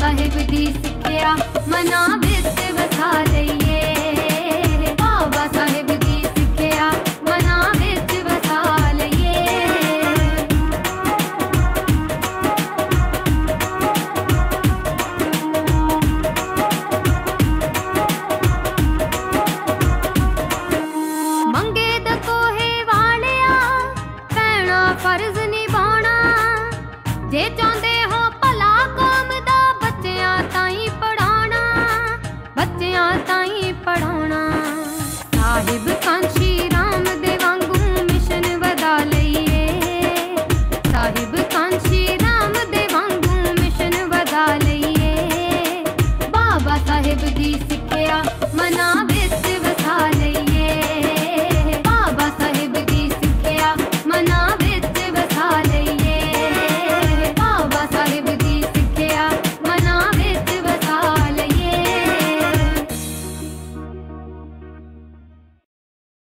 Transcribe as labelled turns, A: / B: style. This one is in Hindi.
A: ਸਾਹਿਬ ਦੀ ਸਿੱਖਿਆ ਮਨਾ ਵਿੱਚ ਵਸਾ ਲਈਏ